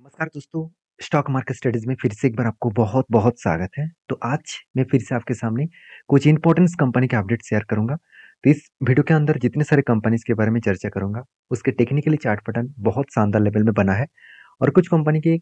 नमस्कार दोस्तों, stock market studies में फिर से एक बार आपको बहुत बहुत स्वागत है। तो आज मैं फिर से आपके सामने कुछ इंपॉर्टेंट कंपनी के अपडेट शेयर करूँगा। तो इस वीडियो के अंदर जितने सारे कंपनीज़ के बारे में चर्चा करूँगा, उसके टेक्निकली चार्ट पैटर्न बहुत शानदार लेवल में बना है और कुछ कंपनी के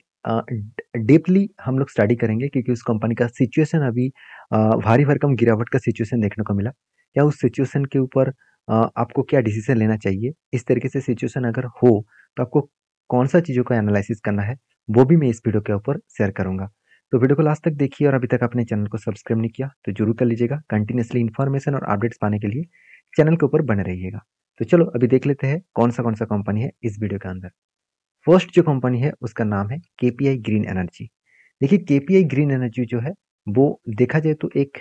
डीपली हम लोग स्टडी करेंगे क्योंकि उस कंपनी का सिचुएशन अभी भारी भरकम गिरावट का सिचुएशन देखने को मिला। या उस सिचुएशन के ऊपर आपको क्या डिसीज़न लेना चाहिए? इस तरीके से सिचुएशन अगर हो तो आपको कौन सा चीज़ों को एनालिसिस करना है, वो भी मैं इस वीडियो के ऊपर शेयर करूँगा। तो वीडियो को लास्ट तक देखिए और अभी तक अपने चैनल को सब्सक्राइब नहीं किया तो ज़रूर कर लीजिएगा। कंटिन्यूसली इन्फॉर्मेशन और अपडेट्स पाने के लिए चैनल के ऊपर बने रहिएगा। तो चलो, अभी देख लेते हैं कौन सा कौन सा कंपनी है इस वीडियो के अंदर। फ़र्स्ट जो कंपनी है, उसका नाम है केपीआई ग्रीन एनर्जी देखिए केपीआई ग्रीन एनर्जी जो है, वो देखा जाए तो एक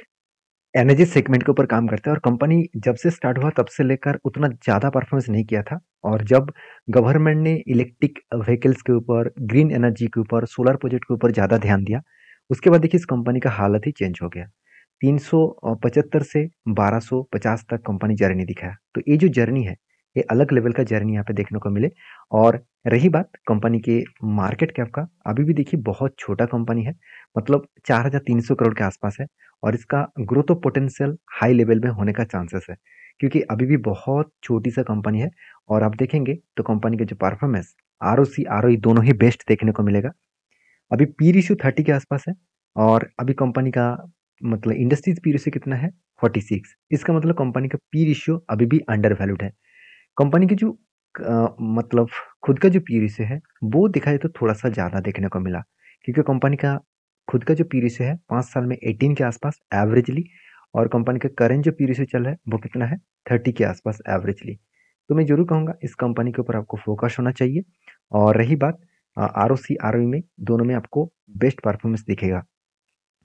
एनर्जी सेगमेंट के ऊपर काम करते हैं और कंपनी जब से स्टार्ट हुआ तब से लेकर उतना ज़्यादा परफॉर्मेंस नहीं किया था। और जब गवर्नमेंट ने इलेक्ट्रिक व्हीकल्स के ऊपर ग्रीन एनर्जी के ऊपर सोलर प्रोजेक्ट के ऊपर ज़्यादा ध्यान दिया, उसके बाद देखिए इस कंपनी का हालत ही चेंज हो गया। तीन सौ पचहत्तर से 1250 तक कंपनी जर्नी दिखाया। तो ये जो जर्नी है ये अलग लेवल का जर्नी यहाँ पे देखने को मिले। और रही बात कंपनी के मार्केट कैप का, अभी भी देखिए बहुत छोटा कंपनी है मतलब चार हज़ार तीन सौ करोड़ के आसपास है और इसका growth of potential high level में होने का चांसेस है। क्योंकि अभी भी बहुत छोटी सा कंपनी है और आप देखेंगे तो कंपनी के जो performance R O C R दोनों ही बेस्ट देखने को मिलेगा। अभी पी रिश्यू थर्टी के आसपास है और अभी कंपनी का मतलब इंडस्ट्रीज़ पी रिश्यू कितना है? फोर्टी सिक्स इसका मतलब कंपनी का पी रिश्यू अभी भी अंडर वैल्यूड है। कंपनी की जो आ, मतलब खुद का जो पी रिश्यू है वो दिखा जाए तो थोड़ा सा ज़्यादा देखने को मिला क्योंकि कंपनी का खुद का जो पी रिश्यू है पाँच साल में एटीन के आसपास एवरेजली और कंपनी का करेंट जो पी रिश्यू चल रहा है वो कितना है थर्टी के आसपास एवरेजली। तो मैं ज़रूर कहूँगा इस कंपनी के ऊपर आपको फोकस होना चाहिए और रही बात आर ओ में दोनों में आपको बेस्ट परफॉर्मेंस दिखेगा।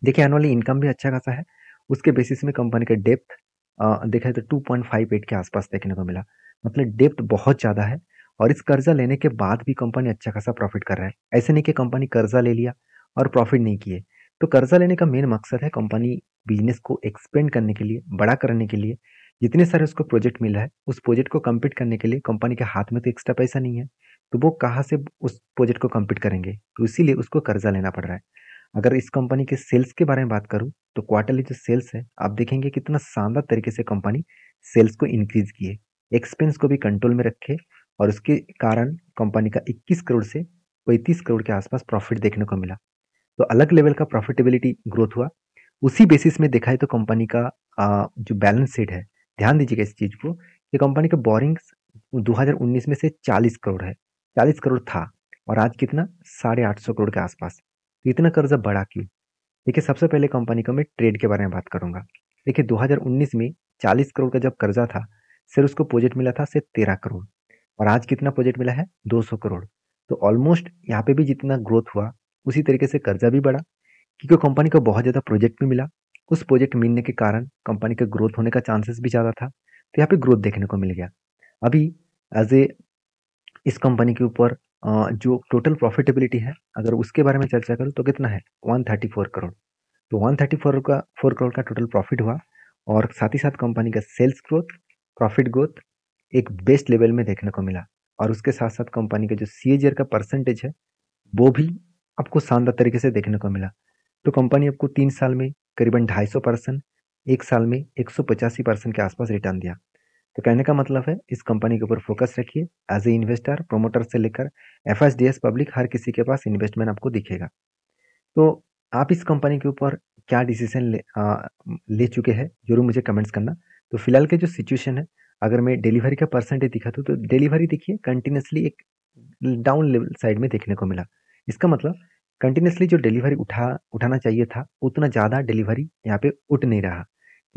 देखिए एनुअली इनकम भी अच्छा खासा है उसके बेसिस में कंपनी का डेप्थ देखा जाए तो टू पॉइंट फाइव एट के आसपास देखने को मिला। मतलब डेप्थ बहुत ज़्यादा है और इस कर्जा लेने के बाद भी कंपनी अच्छा खासा प्रॉफिट कर रहा है। ऐसे नहीं कि कंपनी कर्जा ले लिया और प्रॉफिट नहीं किए। तो कर्जा लेने का मेन मकसद है कंपनी बिज़नेस को एक्सपेंड करने के लिए, बड़ा करने के लिए। जितने सारे उसको प्रोजेक्ट मिला है, उस प्रोजेक्ट को कंप्लीट करने के लिए कंपनी के हाथ में तो एक्स्ट्रा पैसा नहीं है। तो वो कहाँ से उस प्रोजेक्ट को कंप्लीट करेंगे? तो इसीलिए उसको कर्जा लेना पड़ रहा है। अगर इस कंपनी के सेल्स के बारे में बात करूँ तो क्वार्टरली जो सेल्स है, आप देखेंगे कितना शानदार तरीके से कंपनी सेल्स को इंक्रीज किए एक्सपेंस को भी कंट्रोल में रखे और उसके कारण कंपनी का 21 करोड़ से पैंतीस करोड़ के आसपास प्रॉफिट देखने को मिला। तो अलग लेवल का प्रॉफिटेबिलिटी ग्रोथ हुआ। उसी बेसिस में देखा है तो कंपनी का जो बैलेंस शीट है, ध्यान दीजिएगा इस चीज़ को कि कंपनी का बोरिंग्स 2019 में से 40 करोड़ है। 40 करोड़ था और आज कितना? साढ़े आठ सौ करोड़ के आसपास। तो इतना कर्जा बढ़ा क्यों? देखिए, सबसे पहले कंपनी का मैं ट्रेड के बारे में बात करूँगा। देखिए 2019 में 40 करोड़ का जब कर्जा था सिर्फ़ उसको प्रोजेक्ट मिला था सिर्फ़ तेरह करोड़। और आज कितना प्रोजेक्ट मिला है? 200 करोड़। तो ऑलमोस्ट यहाँ पे भी जितना ग्रोथ हुआ, उसी तरीके से कर्जा भी बढ़ा, क्योंकि कंपनी को बहुत ज़्यादा प्रोजेक्ट भी मिला। उस प्रोजेक्ट मिलने के कारण कंपनी का ग्रोथ होने का चांसेस भी ज़्यादा था तो यहाँ पे ग्रोथ देखने को मिल गया। अभी, एज ए, इस कंपनी के ऊपर जो टोटल प्रॉफिटेबिलिटी है, अगर उसके बारे में चर्चा करूँ तो कितना है? 134 करोड़ तो 134 का फोर करोड़ का टोटल प्रॉफिट हुआ और साथ ही साथ कंपनी का सेल्स ग्रोथ प्रॉफिट ग्रोथ एक बेस्ट लेवल में देखने को मिला और उसके साथ साथ कंपनी का जो सीएजीआर का परसेंटेज है, वो भी आपको शानदार तरीके से देखने को मिला। तो कंपनी आपको तीन साल में करीबन ढाई सौ परसेंट, एक साल में एक सौ पचासी परसेंट के आसपास रिटर्न दिया। तो कहने का मतलब है इस कंपनी के ऊपर फोकस रखिए। एज ए इन्वेस्टर प्रोमोटर से लेकर एफएसडीएस पब्लिक हर किसी के पास इन्वेस्टमेंट आपको दिखेगा। तो आप इस कंपनी के ऊपर क्या डिसीज़न ले, आ, ले चुके हैं ज़रूर मुझे कमेंट्स करना। तो फ़िलहाल के जो सिचुएशन है अगर मैं डिलीवरी का परसेंटेज दिखा दूँ तो डिलीवरी देखिए कंटिन्यूसली एक डाउन लेवल साइड में देखने को मिला। इसका मतलब कंटिन्यूसली जो डिलीवरी उठा उठाना चाहिए था उतना ज़्यादा डिलीवरी यहाँ पे उठ नहीं रहा।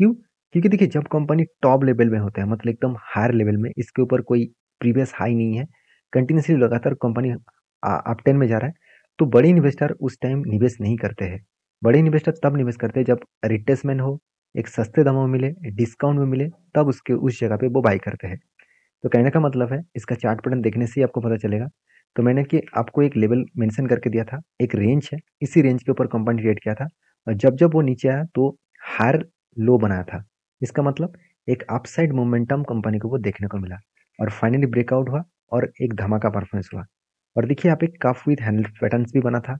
क्यों? क्योंकि देखिए, जब कंपनी टॉप लेवल में होता है मतलब एकदम हायर लेवल में, इसके ऊपर कोई प्रीवियस हाई नहीं है कंटिन्यूसली लगातार कंपनी अप टेन में जा रहा है तो बड़े इन्वेस्टर उस टाइम निवेश नहीं करते हैं। बड़े इन्वेस्टर तब निवेश करते हैं जब रिटेसमेंट हो, एक सस्ते दामों में मिले डिस्काउंट में मिले, तब उसके उस जगह पे वो बाई करते हैं। तो कहने का मतलब है, इसका चार्ट पैटर्न देखने से ही आपको पता चलेगा। तो मैंने कि आपको एक लेवल मेंशन करके दिया था, एक रेंज है, इसी रेंज के ऊपर कंपनी ट्रेड किया था, और जब जब वो नीचे आया तो हायर लो बनाया था। इसका मतलब एक अपसाइड मोमेंटम कंपनी को वो देखने को मिला और फाइनली ब्रेकआउट हुआ और एक धमाका परफॉर्मेंस हुआ। और देखिए यहाँ पे कफ विथ हैंडल पैटर्न्स भी बना था।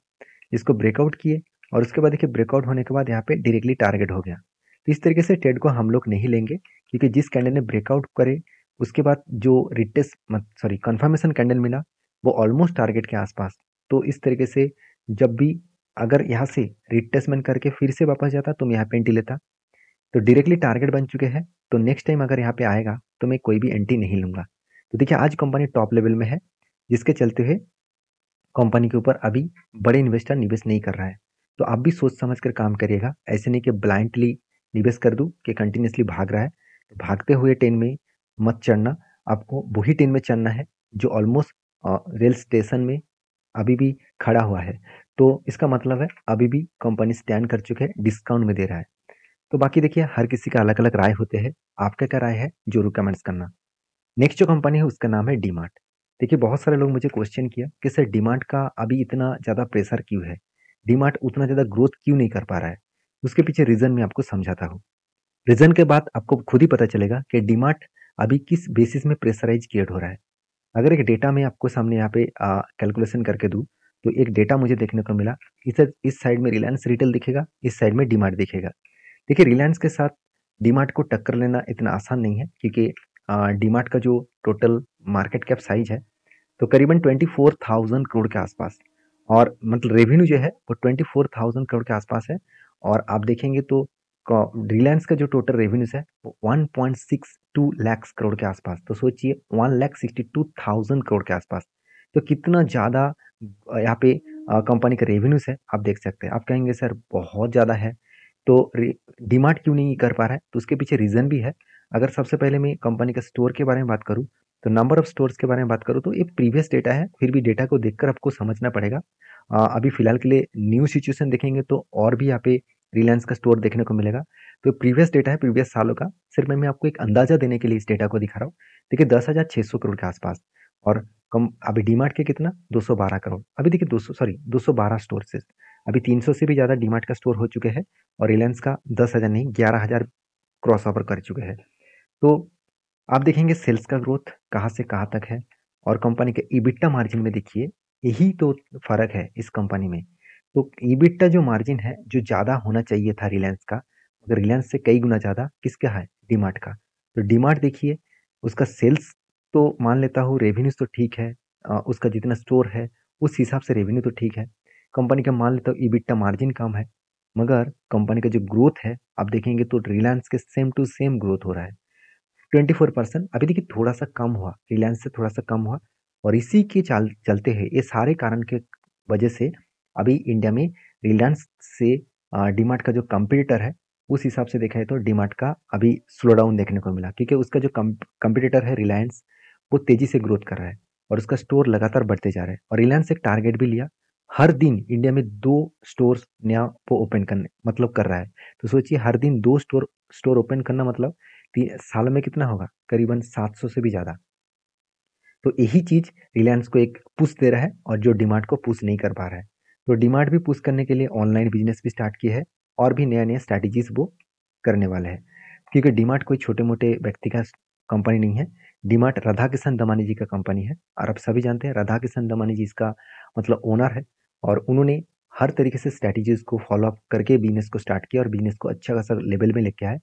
इसको ब्रेकआउट किए और उसके बाद देखिए ब्रेकआउट होने के बाद यहाँ पे डायरेक्टली टारगेट हो गया। तो इस तरीके से ट्रेड को हम लोग नहीं लेंगे क्योंकि जिस कैंडल ने ब्रेकआउट करे, उसके बाद जो रिटेस सॉरी कन्फर्मेशन कैंडल मिला, वो ऑलमोस्ट टारगेट के आसपास। तो इस तरीके से जब भी अगर यहाँ से रिटेसमेंट करके फिर से वापस जाता तो मैं यहाँ पेंटी लेता। तो डायरेक्टली टारगेट बन चुके हैं। तो नेक्स्ट टाइम अगर यहाँ पे आएगा तो मैं कोई भी एंट्री नहीं लूँगा। तो देखिए, आज कंपनी टॉप लेवल में है, जिसके चलते हुए कंपनी के ऊपर अभी बड़े इन्वेस्टर निवेश नहीं कर रहा है। तो आप भी सोच समझ कर काम करिएगा। ऐसे नहीं कि ब्लाइंडली निवेश कर दूँ कि कंटिन्यूसली भाग रहा है। तो भागते हुए ट्रेन में मत चढ़ना। आपको वही ट्रेन में चढ़ना है, जो ऑलमोस्ट रेल स्टेशन में अभी भी खड़ा हुआ है। तो इसका मतलब है, अभी भी कंपनी स्टैंड कर चुके हैं डिस्काउंट में दे रहा है। तो बाकी देखिए, हर किसी का अलग अलग राय होते हैं। आपका क्या राय है? ज़रूर कमेंट्स करना। नेक्स्ट जो कंपनी है, उसका नाम है डीमार्ट देखिए, बहुत सारे लोग मुझे क्वेश्चन किया कि, सर डीमार्ट का अभी इतना ज़्यादा प्रेशर क्यों है? डीमार्ट उतना ज़्यादा ग्रोथ क्यों नहीं कर पा रहा है? उसके पीछे रीज़न मैं आपको समझाता हूँ। रीज़न के बाद आपको खुद ही पता चलेगा कि डीमार्ट अभी किस बेसिस में प्रेशराइज क्रिएट हो रहा है। अगर एक डेटा मैं आपको सामने यहाँ पे कैलकुलेशन करके दूँ तो एक डेटा मुझे देखने को मिला। इस इस साइड में रिलायंस रिटेल दिखेगा, इस साइड में डीमार्ट दिखेगा। देखिए रिलायंस के साथ डीमार्ट को टक्कर लेना इतना आसान नहीं है, क्योंकि डीमार्ट का जो टोटल मार्केट कैप साइज़ है तो करीबन ट्वेंटी फोर थाउज़ेंड करोड़ के आसपास। और मतलब रेवेन्यू जो है, वो ट्वेंटी फोर थाउज़ेंड करोड़ के आसपास है। और आप देखेंगे तो रिलायंस का जो टोटल रेवेन्यूज है, वो one point six two lakhs crore के आसपास। तो सोचिए one lakh sixty two thousand crore के आसपास। तो कितना ज़्यादा यहाँ पे कंपनी का रेवेन्यूज है, आप देख सकते हैं। आप कहेंगे, सर, बहुत ज़्यादा है। तो डिमांड क्यों नहीं कर पा रहा है? तो उसके पीछे रीज़न भी है। अगर सबसे पहले मैं कंपनी के स्टोर के बारे में बात करूँ तो नंबर ऑफ़ स्टोर्स के बारे में बात करूँ तो ये प्रीवियस डेटा है फिर भी डेटा को देखकर आपको समझना पड़ेगा। आ, अभी फ़िलहाल के लिए न्यू सिचुएशन देखेंगे तो और भी यहाँ पे रिलायंस का स्टोर देखने को मिलेगा। तो प्रीवियस डेटा है प्रीवियस सालों का। सिर्फ़ मैं आपको एक अंदाज़ा देने के लिए इस डेटा को दिखा रहा हूँ। देखिए दस हज़ार छः सौ करोड़ के आसपास। और कम अभी डीमार्ट के कितना? 212 करोड़। अभी देखिए 200 सॉरी 212 स्टोर से। अभी 300 से भी ज़्यादा डीमार्ट का स्टोर हो चुके हैं और रिलायंस का दस हज़ार नहीं, ग्यारह हज़ार क्रॉस ओवर कर चुके हैं। तो आप देखेंगे सेल्स का ग्रोथ कहाँ से कहाँ तक है और कंपनी के ईबिट्टा मार्जिन में देखिए, यही तो फ़र्क है इस कंपनी में। तो ईबिट्टा जो मार्जिन है, जो ज़्यादा होना चाहिए था रिलायंस का, अगर रिलायंस से कई गुना ज़्यादा, किसका है? डीमार्ट का। तो डीमार्ट देखिए, उसका सेल्स तो मान लेता हूँ रेवेन्यूज तो ठीक है उसका जितना स्टोर है, उस हिसाब से रेवेन्यू तो ठीक है कंपनी का मान लेता हूँ ईबिट्टा मार्जिन कम है। मगर कंपनी का जो ग्रोथ है, आप देखेंगे तो रिलायंस के सेम टू सेम ग्रोथ हो रहा है। ट्वेंटी फोर परसेंट अभी देखिए थोड़ा सा कम हुआ रिलायंस से थोड़ा सा कम हुआ और इसी के चाल, चलते हैं। ये सारे कारण के वजह से अभी इंडिया में रिलायंस से डीमार्ट का जो कंपटीटर है, उस हिसाब से देखा है तो डीमार्ट का अभी स्लो डाउन देखने को मिला क्योंकि उसका जो कंपटीटर है रिलायंस वो तेज़ी से ग्रोथ कर रहा है और उसका स्टोर लगातार बढ़ते जा रहे हैं और रिलायंस एक टारगेट भी लिया हर दिन इंडिया में दो स्टोर नया वो ओपन करने मतलब कर रहा है। तो सोचिए, हर दिन दो स्टोर स्टोर ओपन करना मतलब साल में कितना होगा? करीबन 700 से भी ज़्यादा। तो यही चीज़ रिलायंस को एक पुश दे रहा है और जो डिमांड को पुश नहीं कर पा रहा है। तो डिमांड भी पुश करने के लिए ऑनलाइन बिज़नेस भी स्टार्ट किया है और भी नया नया स्ट्रैटेजीज वो करने वाले हैं। क्योंकि डिमांड कोई छोटे मोटे व्यक्ति का कंपनी नहीं है। डीमार्ट राधा किशन दमानी जी का कंपनी है और आप सभी जानते हैं राधा किशन दमानी जी इसका मतलब ओनर है। और उन्होंने हर तरीके से स्ट्रैटेजीज को फॉलो अप करके बिज़नेस को स्टार्ट किया और बिज़नेस को अच्छा खासा लेवल में लेके आए।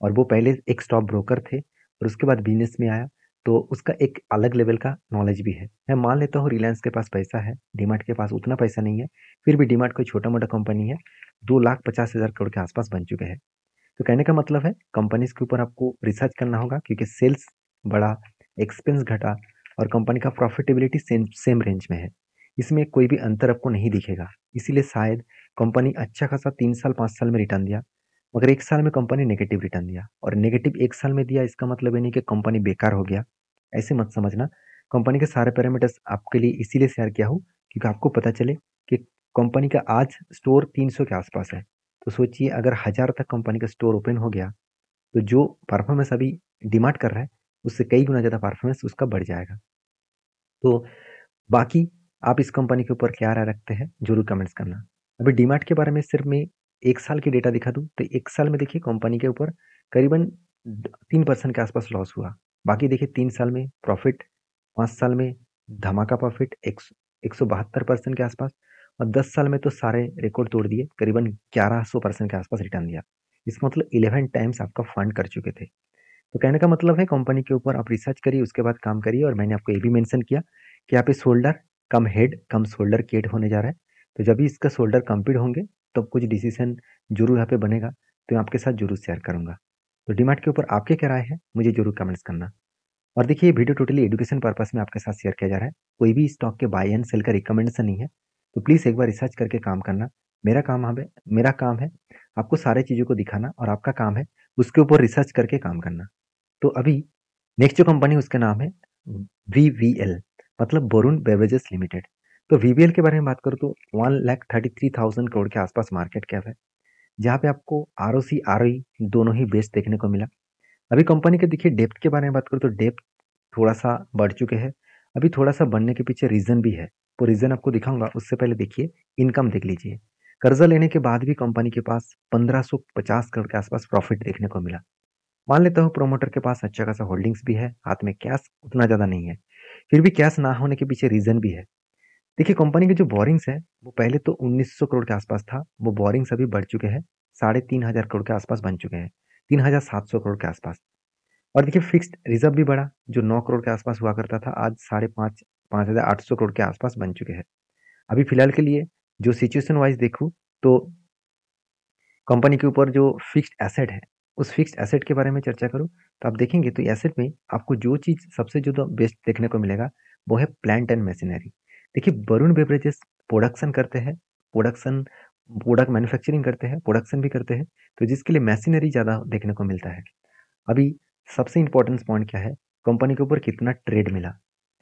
और वो पहले एक स्टॉक ब्रोकर थे और उसके बाद बिज़नेस में आया तो उसका एक अलग लेवल का नॉलेज भी है। मैं मान लेता हूँ रिलायंस के पास पैसा है डीमार्ट के पास उतना पैसा नहीं है, फिर भी डीमार्ट कोई छोटा मोटा कंपनी है, दो लाख पचास हज़ार करोड़ के आसपास बन चुके हैं। तो कहने का मतलब है कंपनीज़ के ऊपर आपको रिसर्च करना होगा, क्योंकि सेल्स बढ़ा एक्सपेंस घटा और कंपनी का प्रॉफिटेबिलिटी सेम सेम रेंज में है। इसमें कोई भी अंतर आपको नहीं दिखेगा। इसीलिए शायद कंपनी अच्छा खासा तीन साल, पाँच साल में रिटर्न दिया, मगर एक साल में कंपनी नेगेटिव रिटर्न दिया। और नेगेटिव एक साल में दिया, इसका मतलब ये नहीं कि कंपनी बेकार हो गया। ऐसे मत समझना। कंपनी के सारे पैरामीटर्स आपके लिए इसीलिए शेयर किया हूँ, क्योंकि आपको पता चले कि कंपनी का आज स्टोर 300 के आसपास है। तो सोचिए, अगर हज़ार तक कंपनी का स्टोर ओपन हो गया तो जो परफॉर्मेंस अभी डिमांड कर रहा है, उससे कई गुना ज़्यादा परफॉर्मेंस उसका बढ़ जाएगा। तो बाकी आप इस कंपनी के ऊपर क्या राय रखते हैं, ज़रूर कमेंट्स करना। अभी डीमार्ट के बारे में सिर्फ़ मैं एक साल की डेटा दिखा दूँ तो एक साल में देखिए कंपनी के ऊपर करीबन तीन परसेंट के आसपास लॉस हुआ। बाकी देखिए तीन साल में प्रॉफिट पाँच साल में धमाका प्रॉफिट एक एक परसेंट के आसपास, और 10 साल में तो सारे रिकॉर्ड तोड़ दिए, करीबन 1100 परसेंट के आसपास रिटर्न दिया। इसका मतलब 11 टाइम्स आपका फंड कर चुके थे। तो कहने का मतलब है कंपनी के ऊपर आप रिसर्च करिए, उसके बाद काम करिए, और मैंने आपको ये भी मेंशन किया कि आप पे shoulder cum head cum shoulder cat होने जा रहा है। तो जब भी इसका शोल्डर कंप्लीट होंगे तब तो कुछ डिसीज़न ज़रूर यहाँ पे बनेगा। तो मैं आपके साथ ज़रूर शेयर करूँगा। तो डिमार्ट के ऊपर आपके क्या राय है, मुझे ज़रूर कमेंट्स करना। और देखिए, ये वीडियो टोटली एजुकेशन पर्पस में आपके साथ शेयर किया जा रहा है। कोई भी स्टॉक के बाय एंड सेल का रिकमेंडेशन नहीं है। तो प्लीज़ एक बार रिसर्च करके काम करना। मेरा काम है मेरा काम है आपको सारे चीज़ों को दिखाना और आपका काम है उसके ऊपर रिसर्च करके काम करना। तो अभी नेक्स्ट जो कंपनी उसका नाम है वी वी एल मतलब बोरून बेवरेजेस लिमिटेड। तो वी के बारे में बात करूँ तो one lakh thirty three thousand crore के आसपास मार्केट कैप है, जहाँ पे आपको आर ओ सी आर दोनों ही बेस्ट देखने को मिला। अभी कंपनी के देखिए डेप्थ के बारे में बात करूँ तो डेप्थ थोड़ा सा बढ़ चुके हैं। अभी थोड़ा सा बढ़ने के पीछे रीज़न भी है। वो रीज़न आपको दिखाऊँगा, उससे पहले देखिए, इनकम देख लीजिए। कर्जा लेने के बाद भी कंपनी के पास 1550 करोड़ के आसपास प्रॉफिट देखने को मिला। मान लेता हूँ, प्रोमोटर के पास अच्छा खासा होल्डिंग्स भी है, हाथ में कैश उतना ज़्यादा नहीं है। फिर भी कैश ना होने के पीछे रीज़न भी है। देखिए कंपनी के जो बोरिंग्स है, वो पहले तो 1900 करोड़ के आसपास था, वो बोरिंग्स अभी बढ़ चुके हैं, साढ़े तीन हज़ार करोड़ के आसपास बन चुके हैं, तीन हज़ार सात सौ करोड़ के आसपास। और देखिए फिक्स्ड रिज़र्व भी बढ़ा, जो नौ करोड़ के आसपास हुआ करता था, आज साढ़े पाँच पाँच हज़ार आठ सौ करोड़ के आसपास बन चुके हैं। अभी फ़िलहाल के लिए, जो सिचुएशन वाइज देखूँ तो कंपनी के ऊपर जो फिक्स्ड एसेट है उस फिक्स्ड एसेट के बारे में चर्चा करूँ तो आप देखेंगे तो एसेट में आपको जो चीज़ सबसे जो बेस्ट देखने को मिलेगा, वो है प्लांट एंड मशीनरी देखिए वरुण बेवरेजेस प्रोडक्शन करते हैं प्रोडक्शन प्रोडक्ट मैन्युफैक्चरिंग करते हैं प्रोडक्शन भी करते हैं तो जिसके लिए मशीनरी ज़्यादा देखने को मिलता है। अभी सबसे इंपॉर्टेंट पॉइंट क्या है? कंपनी के ऊपर कितना ट्रेड मिला।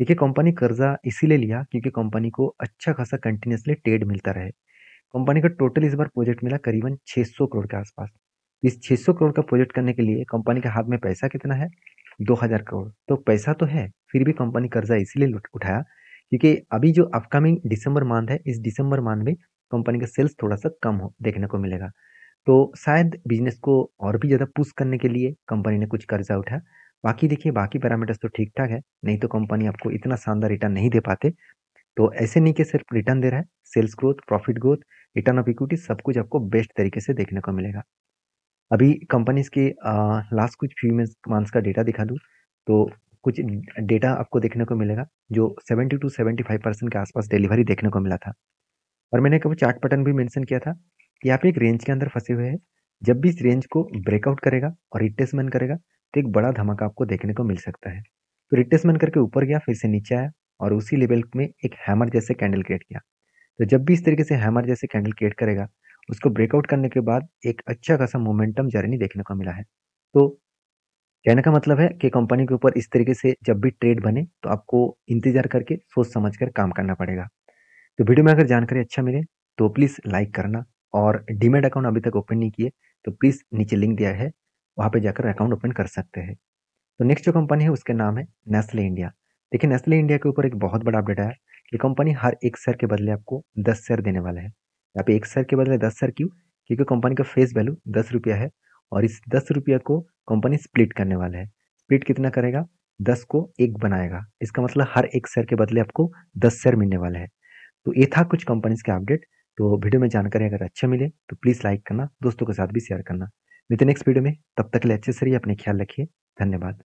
देखिए कंपनी कर्जा इसीलिए लिया क्योंकि कंपनी को अच्छा खासा कंटिन्यूसली ट्रेड मिलता रहे। कंपनी का टोटल इस बार प्रोजेक्ट मिला करीबन 600 करोड़ के आसपास। इस 600 करोड़ का प्रोजेक्ट करने के लिए कंपनी के हाथ में पैसा कितना है? 2000 करोड़। तो पैसा तो है, फिर भी कंपनी कर्जा इसीलिए उठाया, क्योंकि अभी जो अपकमिंग दिसंबर मंथ है, इस दिसंबर मंथ में कंपनी का सेल्स थोड़ा सा कम हो, देखने को मिलेगा। तो शायद बिज़नेस को और भी ज़्यादा पुश करने के लिए कंपनी ने कुछ कर्जा उठाया। बाकी देखिए, बाकी पैरामीटर्स तो ठीक ठाक है, नहीं तो कंपनी आपको इतना शानदार रिटर्न नहीं दे पाते। तो ऐसे नहीं कि सिर्फ़ रिटर्न दे रहा है sales growth profit growth return of equity सब कुछ आपको बेस्ट तरीके से देखने को मिलेगा। अभी कंपनीज़ के लास्ट कुछ फ्यू मंथ्स का डेटा दिखा दूँ तो कुछ डेटा आपको देखने को मिलेगा, जो 70 टू 75 परसेंट के आसपास डिलीवरी देखने को मिला था। और मैंने कभी चार्ट पैटर्न भी मेंशन किया था, कि आप एक रेंज के अंदर फंसे हुए हैं, जब भी इस रेंज को ब्रेकआउट करेगा और रिटेसमेंट करेगा तो एक बड़ा धमाका आपको देखने को मिल सकता है। तो रिटेसमेंट करके ऊपर गया, फिर से नीचे आया, और उसी लेवल में एक हैमर जैसे कैंडल क्रिएट किया। तो जब भी इस तरीके से हैमर जैसे कैंडल क्रिएट करेगा उसको ब्रेकआउट करने के बाद एक अच्छा खासा मोमेंटम जर्नी देखने को मिला है। तो कहने का मतलब है कि कंपनी के ऊपर इस तरीके से जब भी ट्रेड बने तो आपको इंतज़ार करके सोच समझ कर काम करना पड़ेगा। तो वीडियो में अगर जानकारी अच्छा मिले तो प्लीज़ लाइक करना और डीमेट अकाउंट अभी तक ओपन नहीं किए तो प्लीज़ नीचे लिंक दिया है, वहाँ पे जाकर अकाउंट ओपन कर सकते हैं। तो नेक्स्ट जो कंपनी है, उसके नाम है नेस्ले इंडिया देखिए नेस्ले इंडिया के ऊपर एक बहुत बड़ा अपडेट आया कि कंपनी हर एक शेयर के बदले आपको दस शेयर देने वाला है। यहाँ पे एक शेयर के बदले दस शेयर क्यों? क्योंकि कंपनी का फेस वैल्यू दस रुपया है और इस दस रुपया को कंपनी स्प्लिट करने वाला है। स्प्लिट कितना करेगा? दस को एक बनाएगा। इसका मतलब हर एक शेयर के बदले आपको दस शेयर मिलने वाला है। तो ये था कुछ कंपनीज़ के अपडेट तो वीडियो में जानकारी अगर अच्छा मिले तो प्लीज़ लाइक करना, दोस्तों के साथ भी शेयर करना। मिलते नेक्स्ट वीडियो में। तब तक के लिए अच्छे से अपने ख्याल रखिए। धन्यवाद।